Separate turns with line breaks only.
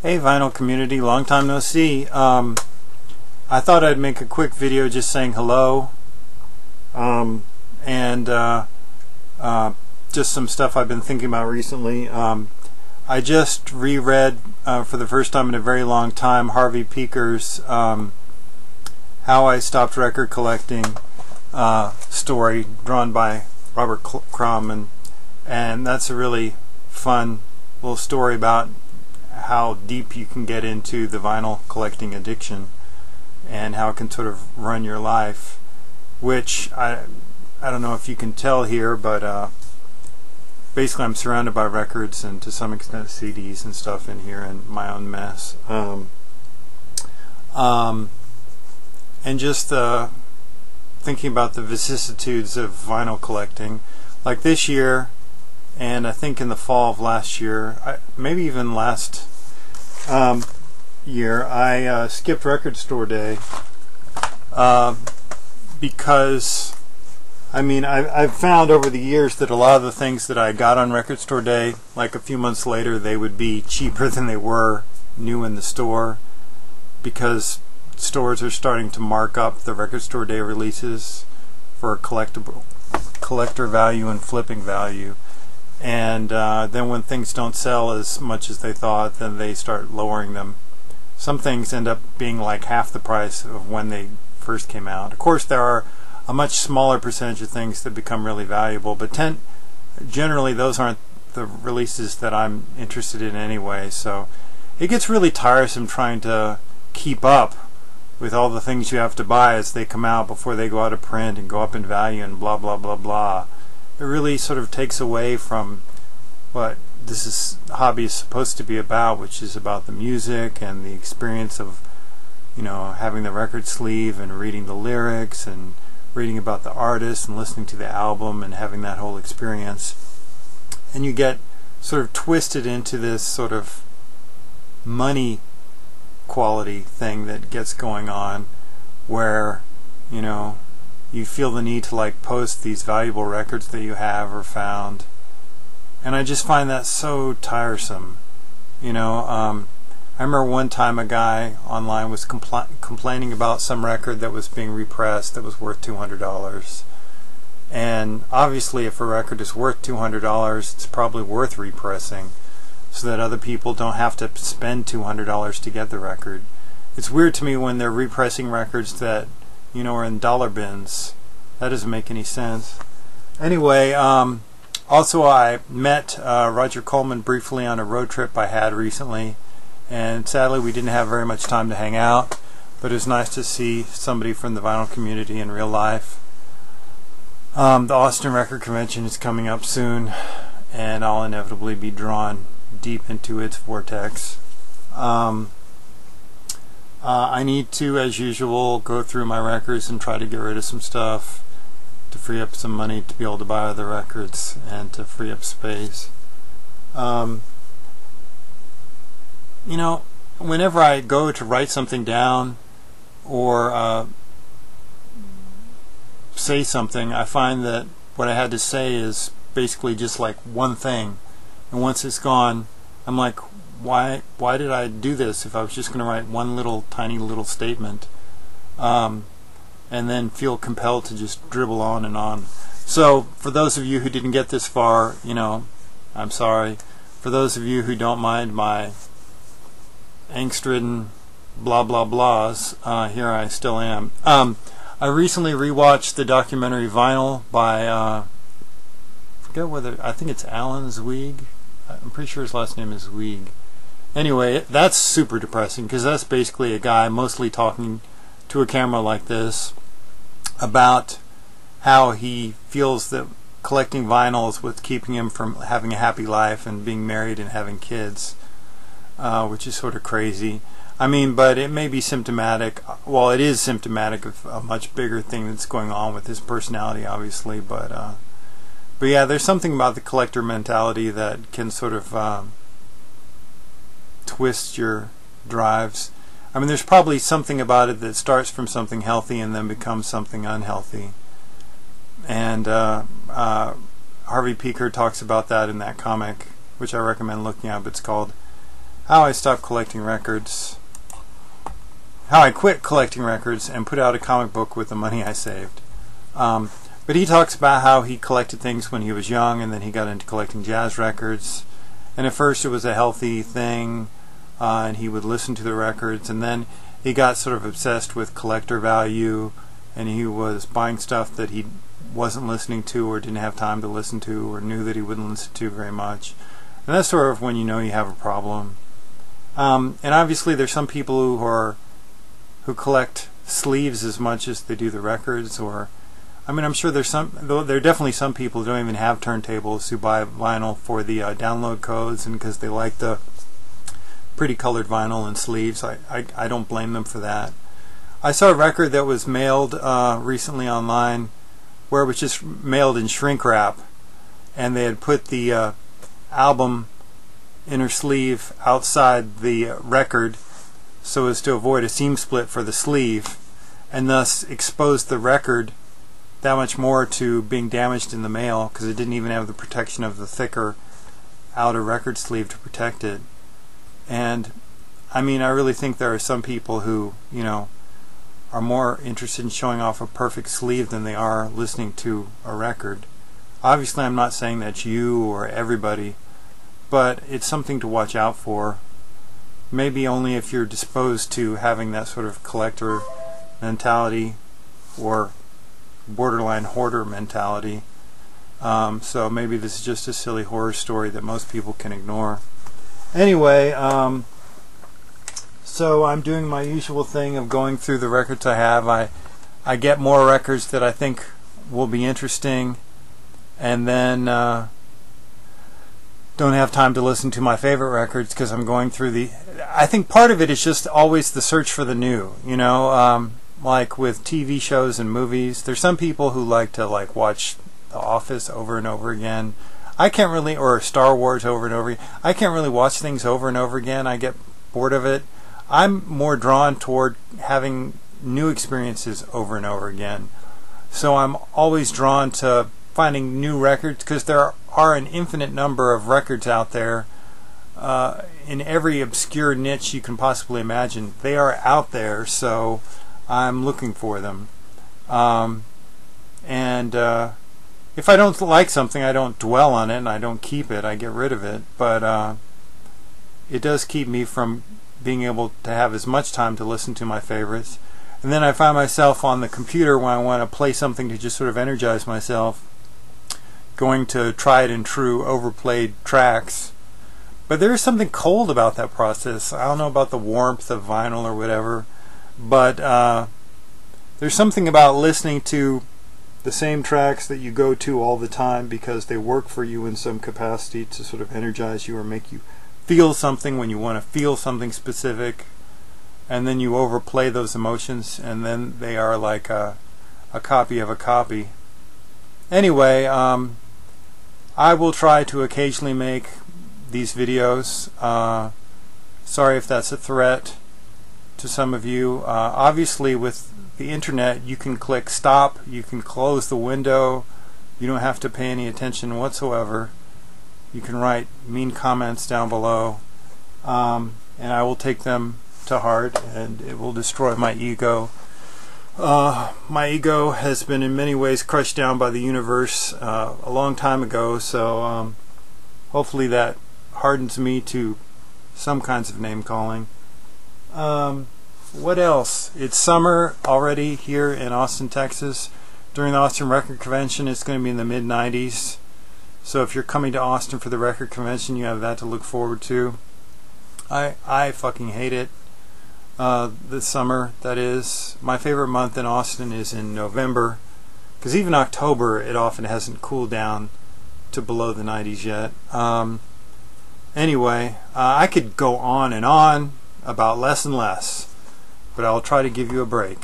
Hey vinyl community, long time no see. Um, I thought I'd make a quick video just saying hello um, and uh, uh, just some stuff I've been thinking about recently. Um, I just reread uh, for the first time in a very long time Harvey Pekar's um, How I Stopped Record Collecting uh, story drawn by Robert Crumb and, and that's a really fun little story about how deep you can get into the vinyl collecting addiction and how it can sort of run your life which I I don't know if you can tell here but uh, basically I'm surrounded by records and to some extent CDs and stuff in here and my own mess. Um, um, and just uh, thinking about the vicissitudes of vinyl collecting like this year and I think in the fall of last year, I, maybe even last um, year, I uh, skipped record store day uh, because, I mean, I, I've found over the years that a lot of the things that I got on record store day, like a few months later, they would be cheaper than they were new in the store because stores are starting to mark up the record store day releases for collectible collector value and flipping value and uh, then when things don't sell as much as they thought then they start lowering them. Some things end up being like half the price of when they first came out. Of course there are a much smaller percentage of things that become really valuable but ten, generally those aren't the releases that I'm interested in anyway. So it gets really tiresome trying to keep up with all the things you have to buy as they come out before they go out of print and go up in value and blah blah blah blah it really sort of takes away from what this is hobby is supposed to be about, which is about the music and the experience of, you know, having the record sleeve and reading the lyrics and reading about the artist and listening to the album and having that whole experience. And you get sort of twisted into this sort of money quality thing that gets going on where, you know, you feel the need to like post these valuable records that you have or found. And I just find that so tiresome you know um, I remember one time a guy online was compl complaining about some record that was being repressed that was worth $200 and obviously if a record is worth $200 it's probably worth repressing so that other people don't have to spend $200 to get the record. It's weird to me when they're repressing records that you know, are in dollar bins. That doesn't make any sense. Anyway, um, also I met uh, Roger Coleman briefly on a road trip I had recently, and sadly we didn't have very much time to hang out, but it was nice to see somebody from the vinyl community in real life. Um, the Austin Record Convention is coming up soon, and I'll inevitably be drawn deep into its vortex. Um, uh, I need to, as usual, go through my records and try to get rid of some stuff to free up some money to be able to buy other records and to free up space. Um, you know, whenever I go to write something down or uh, say something, I find that what I had to say is basically just like one thing. And once it's gone, I'm like, why why did I do this if I was just going to write one little tiny little statement um, and then feel compelled to just dribble on and on? So for those of you who didn't get this far you know I'm sorry. For those of you who don't mind my angst-ridden blah blah blahs uh, here I still am. Um, I recently rewatched the documentary Vinyl by uh, I forget whether I think it's Alan Zweig. I'm pretty sure his last name is Zweig Anyway, that's super depressing because that's basically a guy mostly talking to a camera like this about how he feels that collecting vinyl is what's keeping him from having a happy life and being married and having kids, uh, which is sort of crazy. I mean, but it may be symptomatic. Well, it is symptomatic of a much bigger thing that's going on with his personality, obviously. But, uh, but yeah, there's something about the collector mentality that can sort of um, twist your drives. I mean, there's probably something about it that starts from something healthy and then becomes something unhealthy. And uh, uh, Harvey Pekar talks about that in that comic, which I recommend looking up. It's called how I stopped collecting records, how I quit collecting records and put out a comic book with the money I saved. Um, but he talks about how he collected things when he was young and then he got into collecting jazz records. And at first it was a healthy thing uh, and he would listen to the records and then he got sort of obsessed with collector value and he was buying stuff that he wasn't listening to or didn't have time to listen to or knew that he wouldn't listen to very much. And that's sort of when you know you have a problem. Um, and obviously there's some people who are who collect sleeves as much as they do the records or I mean, I'm sure there's some, there are definitely some people who don't even have turntables who buy vinyl for the uh, download codes and because they like the pretty colored vinyl and sleeves. I, I, I, don't blame them for that. I saw a record that was mailed uh, recently online where it was just mailed in shrink wrap and they had put the uh, album inner sleeve outside the record so as to avoid a seam split for the sleeve and thus exposed the record that much more to being damaged in the mail because it didn't even have the protection of the thicker outer record sleeve to protect it. And I mean, I really think there are some people who, you know, are more interested in showing off a perfect sleeve than they are listening to a record. Obviously, I'm not saying that's you or everybody, but it's something to watch out for. Maybe only if you're disposed to having that sort of collector mentality or borderline hoarder mentality. Um, so maybe this is just a silly horror story that most people can ignore. Anyway, um, so I'm doing my usual thing of going through the records I have. I I get more records that I think will be interesting, and then uh, don't have time to listen to my favorite records because I'm going through the. I think part of it is just always the search for the new. You know, um, like with TV shows and movies, there's some people who like to like watch The Office over and over again. I can't really, or Star Wars over and over. I can't really watch things over and over again. I get bored of it. I'm more drawn toward having new experiences over and over again. So I'm always drawn to finding new records because there are an infinite number of records out there uh, in every obscure niche you can possibly imagine. They are out there, so I'm looking for them. Um, and uh, if I don't like something, I don't dwell on it and I don't keep it. I get rid of it. But uh, it does keep me from being able to have as much time to listen to my favorites. And then I find myself on the computer when I want to play something to just sort of energize myself, going to tried and true overplayed tracks. But there is something cold about that process. I don't know about the warmth of vinyl or whatever but uh, there's something about listening to the same tracks that you go to all the time because they work for you in some capacity to sort of energize you or make you feel something when you want to feel something specific. And then you overplay those emotions and then they are like a, a copy of a copy. Anyway um, I will try to occasionally make these videos. Uh, sorry if that's a threat to some of you. Uh, obviously, with the internet, you can click stop, you can close the window, you don't have to pay any attention whatsoever. You can write mean comments down below, um, and I will take them to heart, and it will destroy my ego. Uh, my ego has been in many ways crushed down by the universe uh, a long time ago, so um, hopefully that hardens me to some kinds of name calling. Um, what else? It's summer already here in Austin, Texas. During the Austin Record Convention, it's going to be in the mid 90s. So if you're coming to Austin for the record convention, you have that to look forward to. I I fucking hate it. Uh, this summer, that is. My favorite month in Austin is in November, because even October it often hasn't cooled down to below the 90s yet. Um, anyway, uh, I could go on and on about less and less, but I'll try to give you a break.